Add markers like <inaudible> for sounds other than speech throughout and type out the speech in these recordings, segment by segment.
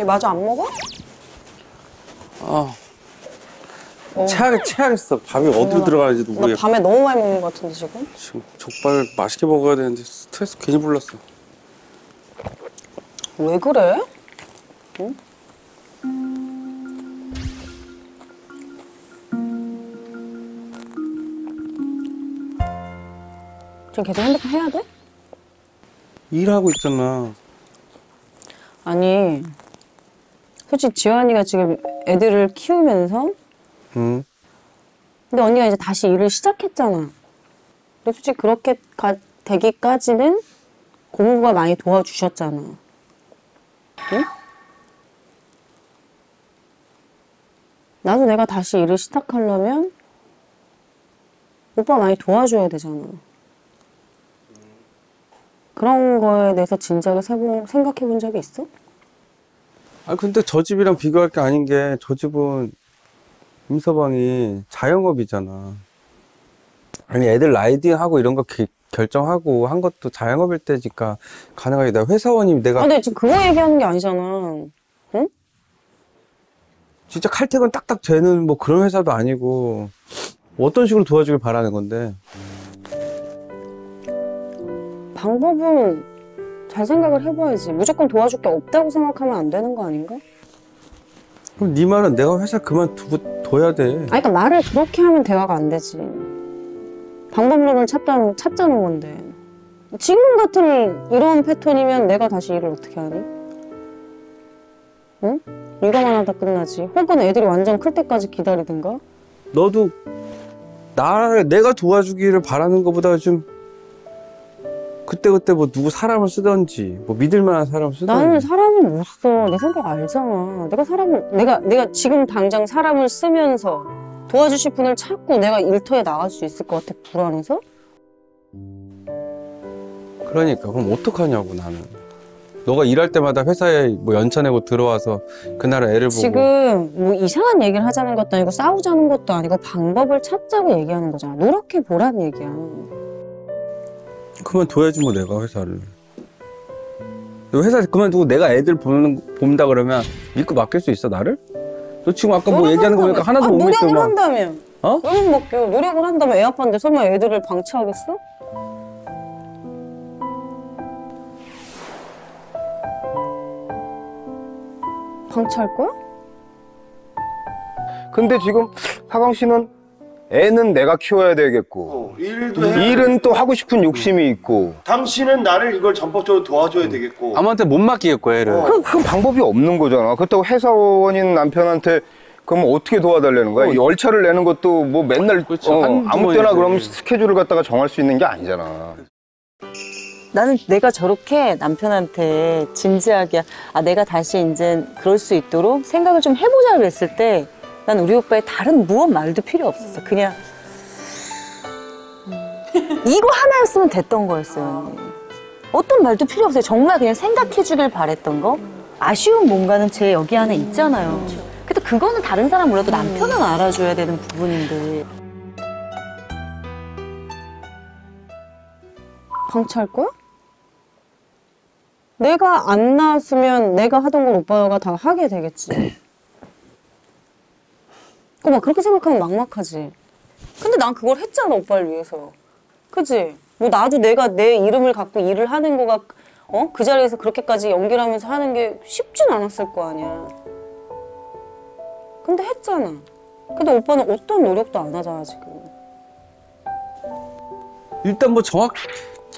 얘 마저 안 먹어? 아, 어. 체하게 체하겠어. 밥이 어디로 나- 들어가는지도 너 모르겠고. 밤에 너무 많이 먹는 것 같은데 지금? 지금 족발 맛있게 먹어야 되는데 스트레스 괜히 불렀어. 왜 그래? 응? 지금 계속 핸드폰 해야 돼? 일하고 있잖아. 아니 솔직히 지환이가 지금 애들을 키우면서 응. 근데 언니가 이제 다시 일을 시작했잖아. 근데 솔직히 그렇게 가, 되기까지는 고모부가 많이 도와주셨잖아. 응? 나도 내가 다시 일을 시작하려면 오빠가 많이 도와줘야 되잖아. 그런 거에 대해서 진작에 세보- 생각해 본 적이 있어? 아 근데 저 집이랑 비교할 게 아닌 게 저 집은 임서방이 자영업이잖아. 아니 애들 라이딩하고 이런 거 기- 결정하고 한 것도 자영업일 때니까 가능하게 내가 회사원이 아, 내가 근데 지금 그거 얘기하는 게 아니잖아. 진짜 칼퇴근 딱딱 되는 뭐 그런 회사도 아니고 뭐 어떤 식으로 도와주길 바라는 건데 방법은 잘 생각을 해봐야지. 무조건 도와줄 게 없다고 생각하면 안 되는 거 아닌가? 그럼 네 말은 내가 회사 그만두고 둬야 돼. 아니, 그러니까 말을 그렇게 하면 대화가 안 되지. 방법론을 찾자는, 찾자는 건데. 지금 같은 이런 패턴이면 내가 다시 일을 어떻게 하니? 응? 육아만 하다 끝나지. 혹은 애들이 완전 클 때까지 기다리든가? 너도 나를 내가 도와주기를 바라는 것보다 좀 그때그때 뭐 누구 사람을 쓰던지 뭐 믿을 만한 사람을 나는 쓰던지 사람을 못 써. 내 생각 알잖아. 내가 사람을, 내가, 내가 지금 당장 사람을 쓰면서 도와주실 분을 찾고 내가 일터에 나갈 수 있을 것 같아. 불안해서? 그러니까 그럼 어떡하냐고 나는 너가 일할 때마다 회사에 뭐 연차 내고 들어와서 그날 애를 보고 지금 뭐 이상한 얘기를 하자는 것도 아니고 싸우자는 것도 아니고 방법을 찾자고 얘기하는 거잖아. 노력해 보란 얘기야. 그만둬야지 뭐 내가 회사를 너 회사 그만두고 내가 애들 보는 본다 그러면 믿고 맡길 수 있어 나를? 너 지금 아까 뭐 얘기하는 거 보니까 하나도 아, 못 믿어 노력을 막 한다며. 어? 노력 먹겨. 노력을 한다며 애 아빠인데 설마 애들을 방치하겠어? 방치할 거야? 근데 지금 하강 씨는 애는 내가 키워야 되겠고 어, 일도 해. 일은 또 하고 싶은 욕심이 있고 당신은 나를 이걸 전폭적으로 도와줘야 되겠고. 아무한테 못 맡기겠고 애를 어. 그, 그 방법이 없는 거잖아. 그렇다고 회사원인 남편한테 그럼 어떻게 도와달라는 거야? 열차를 내는 것도 뭐 맨날 그렇죠. 어, 한두 아무 때나 번이지. 그럼 스케줄을 갖다가 정할 수 있는 게 아니잖아. 나는 내가 저렇게 남편한테 진지하게 아 내가 다시 이제 그럴 수 있도록 생각을 좀 해보자 그랬을 때 난 우리 오빠의 다른 무엇 말도 필요 없었어. 그냥 이거 하나였으면 됐던 거였어요 언니. 어떤 말도 필요 없어요. 정말 그냥 생각해주길 바랬던 거. 아쉬운 뭔가는 제 여기 안에 있잖아요. 근데 그거는 다른 사람 몰라도 남편은 알아줘야 되는 부분인데. 방치할 거야? 내가 안 나왔으면 내가 하던 걸 오빠가 다 하게 되겠지. 어, 막 그렇게 생각하면 막막하지. 근데 난 그걸 했잖아, 오빠를 위해서. 그지? 뭐 나도 내가 내 이름을 갖고 일을 하는 거가, 어? 그 자리에서 그렇게까지 연기를 하면서 하는 게 쉽진 않았을 거 아니야. 근데 했잖아. 근데 오빠는 어떤 노력도 안 하잖아, 지금. 일단 뭐 정확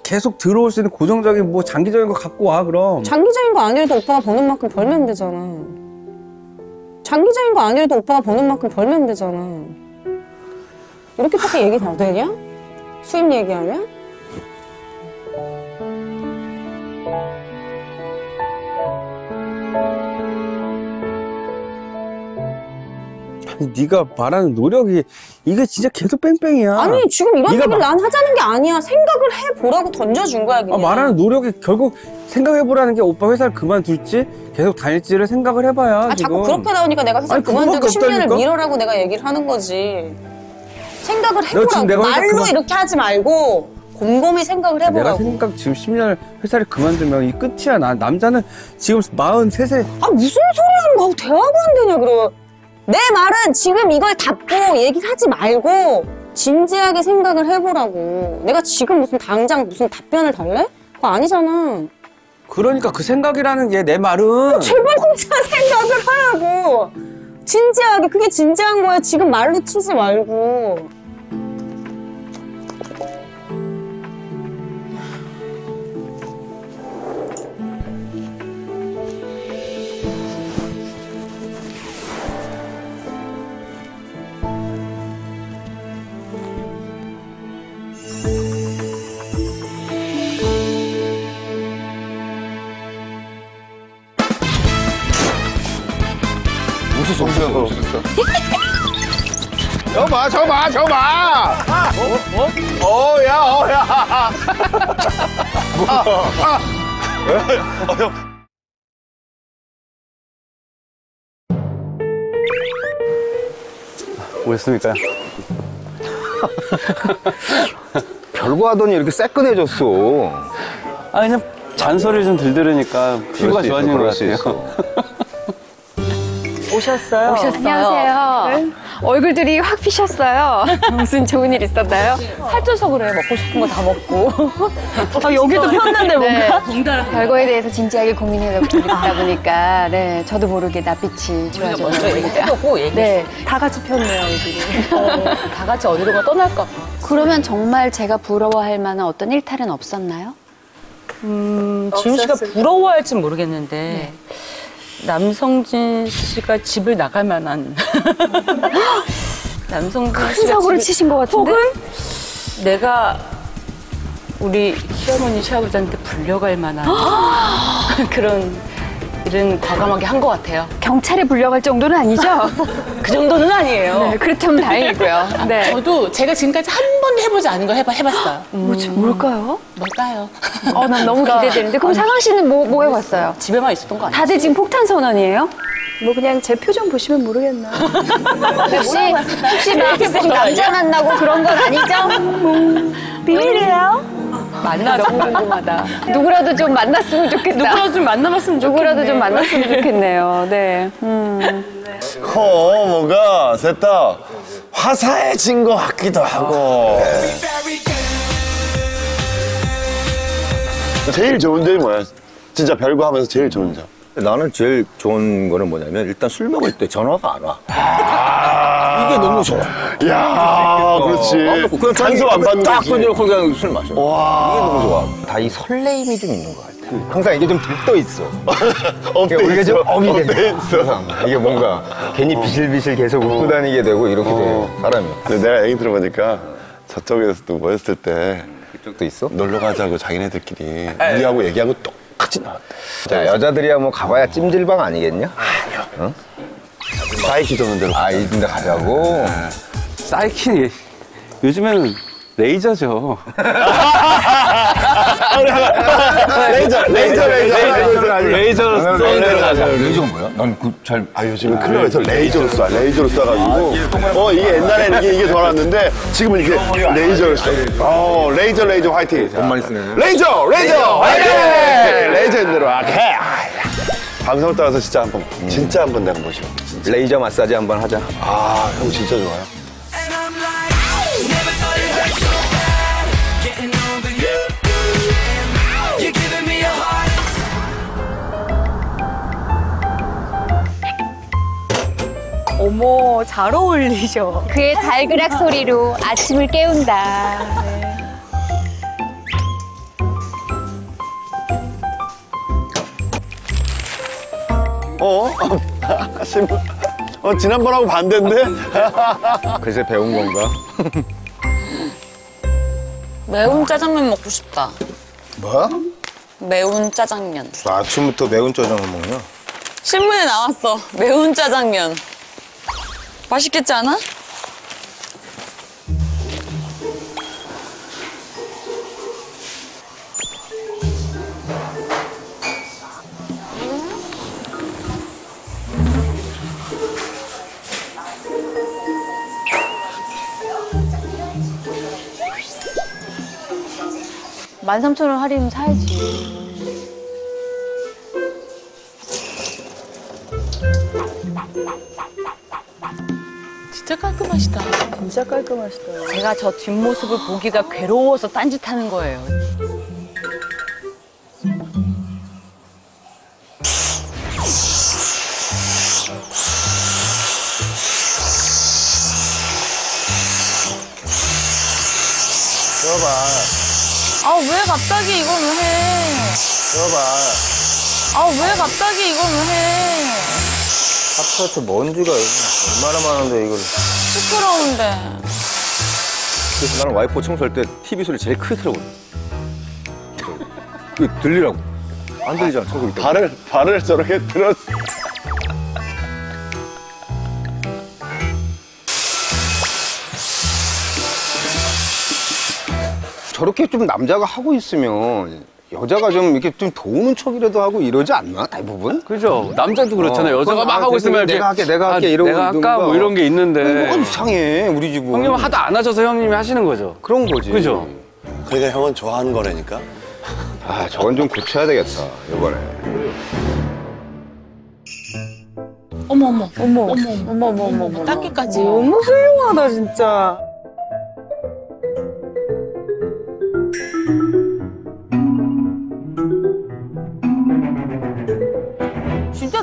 계속 들어올 수 있는 고정적인 뭐 장기적인 거 갖고 와 그럼 장기적인 거 아니라도 오빠가 버는 만큼 벌면 되잖아. 장기적인 거 아니라도 오빠가 버는 만큼 벌면 되잖아. 이렇게밖에 얘기 다 되냐? 수입 얘기하면? 아니 네가 말하는 노력이 이게 진짜 계속 뺑뺑이야 아니 지금 이런 네가 얘기를 마- 난 하자는 게 아니야. 생각을 해보라고 던져준 거야 아, 그냥. 말하는 노력이 결국 생각해보라는 게 오빠 회사를 그만둘지 계속 다닐지를 생각을 해봐야 아 지금 자꾸 그렇게 나오니까 내가 회사 아니, 그만두고 그거밖에 10년을 없다니까? 미뤄라고 내가 얘기를 하는 거지. 생각을 지금 해보라고. 회사 말로 그만- 이렇게 하지 말고 곰곰이 생각을 내가 해보라고. 생각 지금 10년 회사를 그만두면 이 끝이야. 나 남자는 지금 43세 아 무슨 소리 하는 거야? 대화가 안 되냐 그럼. 내 말은 지금 이걸 닫고 얘기하지 말고 진지하게 생각을 해보라고. 내가 지금 무슨 당장 무슨 답변을 달래? 그거 아니잖아. 그러니까 그 생각이라는 게 내 말은 제발 혼자 <laughs> 생각을 하라고. 진지하게 그게 진지한 거야. 지금 말로 치지 말고. 봐, 저 봐, 저 봐! 어? 어, 야, 어, 야! 뭐였습니까? 별거 하더니 이렇게 새끈해졌어. 아 그냥 잔소리를 좀들 들으니까 피부가 좋아지는 것 같아요. 오셨어요? 오셨어요. 안녕하세요. 얼굴들이 확 피셨어요. <laughs> 무슨 좋은 일 있었나요? 살쪄서 그래. 먹고 싶은 거 다 먹고. 아, 여기도 폈는데 네. 뭔가. 별거에 대해서 진지하게 고민해보다 보니까 네 저도 모르게 낯빛이 좋아져요. 해보고 얘기. 네. 다 같이 폈네요, 얼굴이. 다 같이 어디론가 떠날까 봐. 그러면 정말 제가 부러워할 만한 어떤 일탈은 없었나요? 음, 지윤 씨가 부러워할진 모르겠는데 네. 남성진 씨가 집을 나갈 만한 <laughs> 남성진 큰 씨가 사고를 집을- 치신 것 같은데? 혹은 내가 우리 시어머니 시아버지한테 불려갈 만한 <gasps> 그런 일은 과감하게 한 것 같아요. 경찰에 불려갈 정도는 아니죠? <laughs> 그 정도는 아니에요. 네, 그렇다면 다행이고요. 네. 저도 제가 지금까지 한 번도 해보지 않은 걸 해봐, 해봤어요. 뭐, 뭘까요? 뭘까요? 어, 난 너무 기대되는데. 그럼 상황 씨는 뭐, 뭐 해봤어요? 집에만 있었던 거 아니에요? 다들 지금 폭탄 선언이에요? 뭐 그냥 제 표정 보시면 모르겠나. <laughs> 혹시 혹시 막 남자 만나고 그런 건 아니죠? <laughs> 비밀이에요? 만나 너무 궁금하다. 누구라도 좀 만났으면 좋겠다. 누구라도 좀 만나봤으면 좋겠네. 누구라도 좀 만났으면 좋겠네요. 네. 음. 어, 뭔가 셋다 화사해진 것 같기도 하고. 제일 좋은 점이 뭐야? 진짜 별거 하면서 제일 좋은 점. 나는 제일 좋은 거는 뭐냐면 일단 술 먹을 때 전화가 안 와. 이게 너무 좋아. 야 그렇지. 그냥 단속 안 받는 딱. 끊어놓고 그냥 술 마셔. 이게 너무 좋아. 다 이 설레임이 좀 있는 것 같아. 항상 이게 좀 들떠 있어. <laughs> up돼 우리가 좀 있어. up이 up돼 돼. 있어. 이게 뭔가 괜히 비실비실 계속 웃고 다니게 되고 이렇게 돼, 사람이. 근데 내가 얘기 들어보니까 저쪽에서도 모였을 때 그쪽도 있어? 놀러 가자고 자기네들끼리 우리하고 얘기하고 똑 나왔대. 자, 여자들이야 뭐 가봐야 찜질방 아니겠냐? 사이키 도는 데로. 아, 이런데 가자고? 사이킨 요즘에는 레이저죠. 레이저, 레이저, 레이저, 레이저, 레이저로 쏘는 데로 가자. 레이저가 뭐야? 난 그 잘. 아 요즘은 클럽에서 레이저로 쏴 레이저로 쏴가지고 어 이게 옛날에는 이게, 이게 돌았는데 지금은 이게 레이저를 쏴어 레이저 레이저 화이팅 돈 많이 쓰네. 레이저 레이저 화이팅 레이저 인대로 아 개. 방송을 따라서 진짜 한 번 진짜 한 번 내가 모셔 레이저 마사지 한 번 하자. 아 형 진짜 좋아요 어머, 잘 어울리셔. 그의 달그락 소리로 아침을 깨운다. 어? 신발 어 지난번하고 반대인데 그래서 배운 건가? 매운 짜장면 먹고 싶다. 뭐야? 매운 짜장면. 아침부터 매운 짜장을 먹냐? 신문에 나왔어. 매운 짜장면. 맛있겠지 않아? 13,000원 할인은 사야지. 깔끔하시다. 진짜 깔끔하시다. 제가 저 뒷모습을 보기가 괴로워서 딴짓하는 거예요. 아, 왜 갑자기 이걸 왜 해? 아, 왜 갑자기 이걸 왜 해? 아파트 먼지가 얼마나 많은데 이걸. 시끄러운데. 그래서 나는 와이프 청소할 때 TV 소리 제일 크게 틀어버려. 그 들리라고. 안 들리잖아, 청소기 때. 발을, 발을 저렇게 들어. 저렇게 좀 남자가 하고 있으면 여자가 좀 이렇게 좀 도우는 척이라도 하고 이러지 않나 대부분? 그죠? 남자도 그렇잖아요. 어, 여자가 막 아, 하고 있으면 이렇게 내가 할게, 내가 할게 아, 이러고 내가 할까. 뭐 이런 게 있는데 뭐가 이상해 우리 집은. 형님은 하도 안 하셔서 형님이 하시는 거죠. 그런 거지. 그죠? 그러니까 형은 좋아하는 거라니까. 아 저건 좀 고쳐야 되겠다 이번에. 어머 어머 어머, 어머, 어머, 어머, 어머, 어머. 닦기까지. 너무 훌륭하다 진짜.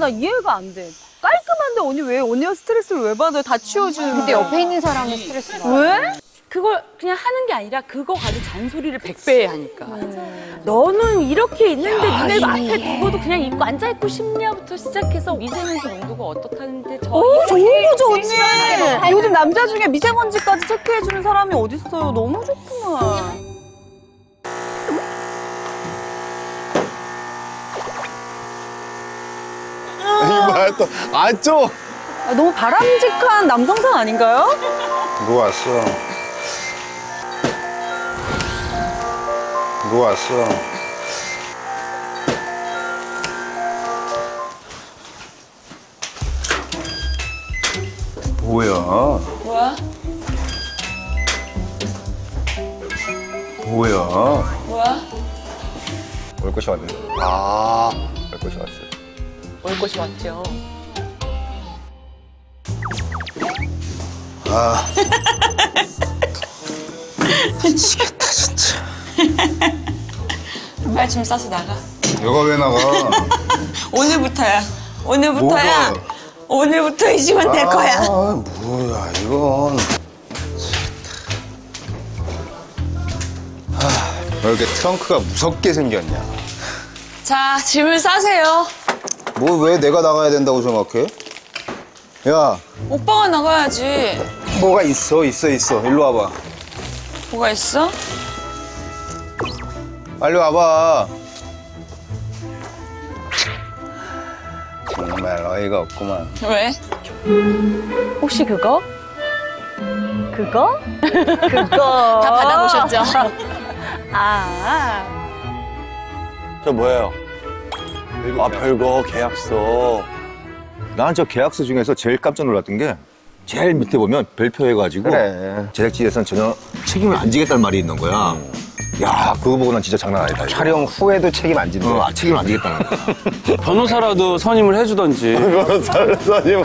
나 이해가 안 돼. 깔끔한데 언니 왜 언니가 스트레스를 왜 받아요? 다 치워주는. 근데 옆에 있는 사람이 스트레스 받아. 왜? 그걸 그냥 하는 게 아니라 그거 가지고 잔소리를 백배 하니까. 너는 이렇게 있는데 니네 앞에 두고도 그냥 입고 앉아있고 싶냐부터 시작해서 미세먼지 농도가 어떻다는데 저 오, 좋은 거죠, 언니. 요즘 남자 중에 미세먼지까지 체크해주는 사람이 어딨어요. 너무 좋구나. 거 뭐야, 또. 아, 좀. 아, 너무 바람직한 남성상 아닌가요? 누구 왔어? 누구 왔어? 뭐야? 뭐야? 뭐야? 뭐야? 올 것이 왔네. 아. 올 것이 왔어. 올 것이 왔죠. <laughs> 빨리 좀 싸서 나가. 너가 왜 나가? <laughs> 오늘부터야. 오늘부터야. 뭐가? 오늘부터 이 집은 내 거야. 아, 뭐야 이건. 아, 왜 이렇게 트렁크가 무섭게 생겼냐? 자, 짐을 싸세요. 뭐 왜 내가 나가야 된다고 생각해? 야, 오빠가 나가야지. 뭐가 있어, 있어, 있어. 일로 와봐. 뭐가 있어? 빨리 와봐. 정말 어이가 없구만. 왜? 혹시 그거? 그거? <laughs> 그거. 다 받아보셨죠? <laughs> 아. 저 뭐예요? 아, 별거, 계약서. 난저 계약서 중에서 제일 깜짝 놀랐던 게 제일 밑에 보면 별표 해가지고 그래. 제작진에서는 전혀 책임을 안 지겠다는 말이 있는 거야. 야, 그거 보고 난 진짜 장난 아니다. 이거. 촬영 후에도 책임 안 진대. 어, 아, 책임을 안 지겠다는 거야. 변호사라도 선임을 해주던지. <laughs> 변호사님.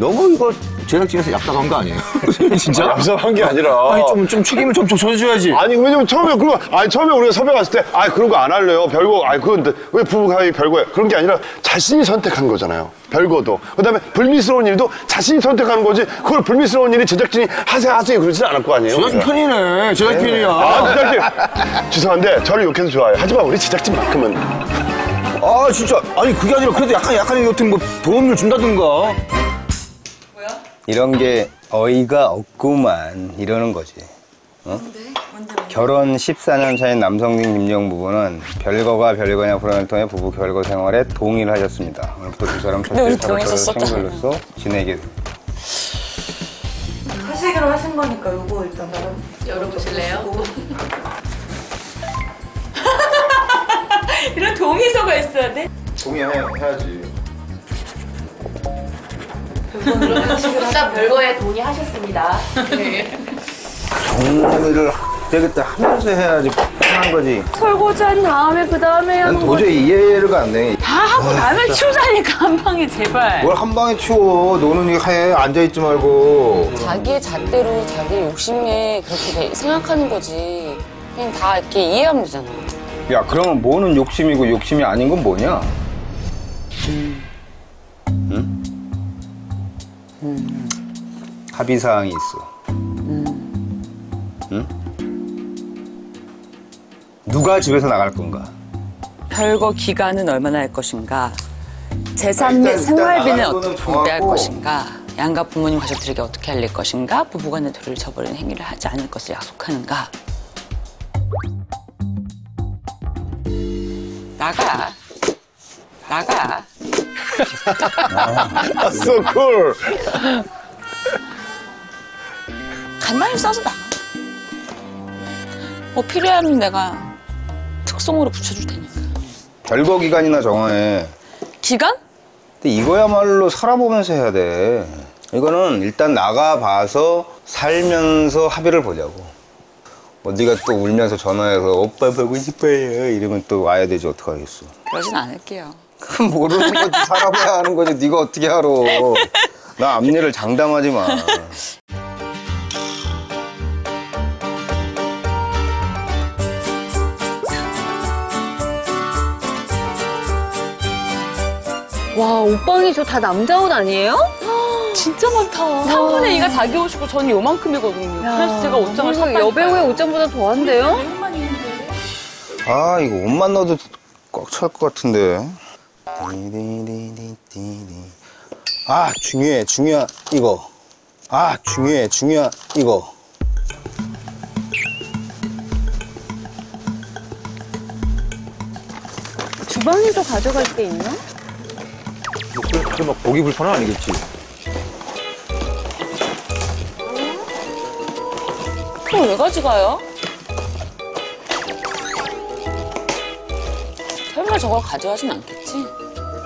너무 이거 제작진에서 얍삽한 거 아니에요? <laughs> 진짜? 얍삽한 게 아니라. 아니, 좀, 좀 책임을 좀, 좀 져줘야지. 아니 왜냐면 처음에 그런 거 아니 처음에 우리가 섭외 갔을 때 아 그런 거 안 할래요 별거 아니 그건 왜 부부가이 별거야 그런 게 아니라 자신이 선택한 거잖아요 별거도 그 다음에 불미스러운 일도 자신이 선택하는 거지 그걸 불미스러운 일이 제작진이 하세요 하세요 그러진 않을 거 아니에요 제작진 편이네. 제작진 편이야. 아 제작진 죄송한데 저를 욕해서 좋아요 하지만 우리 제작진만큼은 아, 진짜. 아니, 그게 아니라 그래도 약간, 약간 여튼 뭐 도움을 준다든가. 이런 게 어이가 없구만 이러는 거지. 어? 결혼 14년 차인 남성진 김정 부부는 별거가 별거냐 프로그램을 통해 부부 결거 생활에 동의를 하셨습니다. 오늘부터 두 사람 첫째 서로 서로. 생별로서 지내게 됩니다. 하시기로 하신 거니까 요거 일단 열어보실래요? <laughs> 이런 동의서가 있어야 돼? 동의해야지. 일단 별거에 동의하셨습니다. 동의를 그때그때 하면서 해야지 편한 거지. 설거지한 다음에 그 다음에 난 하는 도저히 이해가 안 돼. 다 하고 나면 치우자니까 한 방에 제발. 뭘 한 방에 치워. 너는 이거 해. 앉아있지 말고. 자기의 잣대로 자기의 욕심에 그렇게 돼- 생각하는 거지. 그냥 다 이렇게 이해하면 되잖아. 야, 그러면 뭐는 욕심이고 욕심이 아닌 건 뭐냐? 응? 합의사항이 있어. 응? 누가 집에서 나갈 건가? 별거 기간은 얼마나 할 것인가? 재산 일단- 및 생활비는 어떻게 분배할. 것인가? 양가 부모님 가족들에게 어떻게 알릴 것인가? 부부간의 도리를 저버리는 행위를 하지 않을 것을 약속하는가? 나가. 나가. 아, so cool. 간만히 써서 나가. 뭐 필요하면 내가 특송으로 붙여줄 테니까. 별거 기간이나 정해. 기간? 근데 이거야말로 살아보면서 해야 돼. 이거는 일단 나가봐서 살면서 합의를 보자고. 뭐 네가 또 울면서 전화해서 오빠 보고 싶어요 이러면 또 와야 되지 어떡하겠어. 그러진 않을게요. 그건 <laughs> 모르는 거지 살아봐야 하는 거지 네가 어떻게 알아. 나 앞니를 장담하지 마. 와 옷방이 저 다 남자 옷 아니에요? <gasps> 진짜 많다. 3분의 2가 자기 옷이고 저는 요만큼이거든요. 그래서 제가 옷장을 샀다니까요. 여배우의 옷장보다 더한데요? 아 이거 옷만 넣어도 꽉 찰 것 같은데. 아 중요해 중요한 이거. 아 중요해 중요한 이거. 주방에서 가져갈 게 있나? 그래 막 보기 불편은 아니겠지. 그럼 왜 가져가요? 설마 저걸 가져가진 않겠지?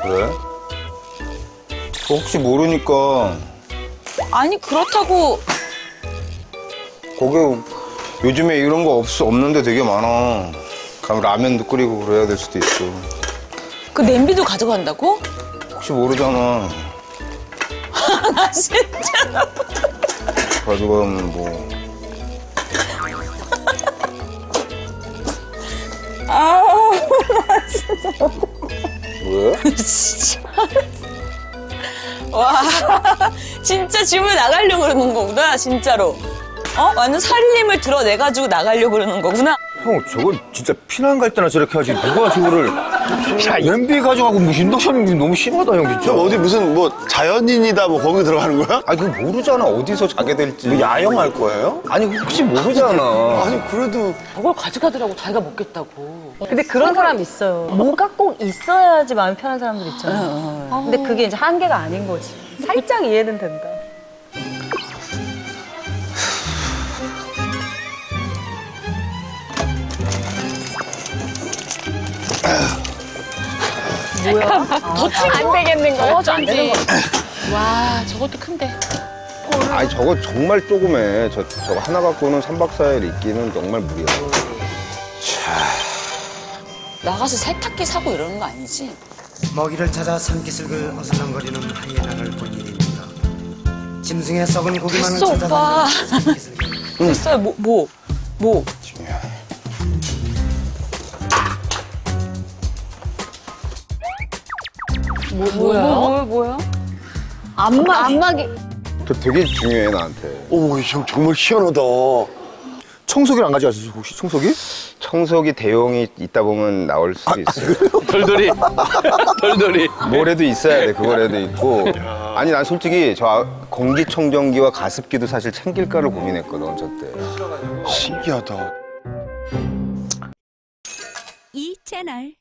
그래? 그 혹시 모르니까 아니 그렇다고 거기 요즘에 이런 거 없, 없는데 되게 많아. 가면 라면도 끓이고 그래야 될 수도 있어. 그 냄비도 가져간다고? 혹시 모르잖아. <laughs> 나 진짜 가져가면 뭐. 아우 왜? 진짜 와 진짜 집을 나가려고 그러는 거구나 진짜로. 어? 완전 살림을 드러내가지고 나가려고 그러는 거구나. 형 저건 진짜 피난 갈 때나 저렇게 하지. 누가 저거를 야 냄비 가져가고 무슨 너는 너무 심하다 형 진짜. 저 어디 무슨 뭐 자연인이다 뭐 거기 들어가는 거야? 아니, 그거 모르잖아. 어디서 자게 될지. 뭐 야영할 거예요? 아니, 혹시 모르잖아. 아니 그래도 저걸 가져가더라고 자기가 먹겠다고. 근데 그런 사람 있어요. 뭐가 꼭 있어야지 마음 편한 사람들 있잖아요. 근데 그게 이제 한계가 아닌 거지. 살짝 이해는 된다. 안 되겠는 거야? 저안 되는 거. 와 저것도 큰데. 아니, 저거 정말 조그매. 저, 저거 하나 갖고는 3박 4일 있기는 정말 무리야. 나가서 세탁기 사고 이러는 거 아니지? 먹이를 찾아 산기슭을 어슬렁거리는 하이에나를 본 일입니다. 짐승의 썩은 고기만을 됐어, 찾아 오빠. 산기슭을 됐어요 뭐 뭐 뭐, 뭐야? 뭐야 뭐야? 안마 안마기 저 되게 중요해, 나한테. 오 형 정말 희한하다. 청소기를 안 가져가셨어요 혹시 청소기? 청소기 대용이 있다 보면 나올 수도 있어요. <laughs> 덜덜이. 덜덜이. 뭐래도 있어야 돼, 그거라도 있고. 아니, 난 솔직히 저 아- 공기청정기와 가습기도 사실 챙길까를 고민했거든, 저 때. 신기하다. 이 채널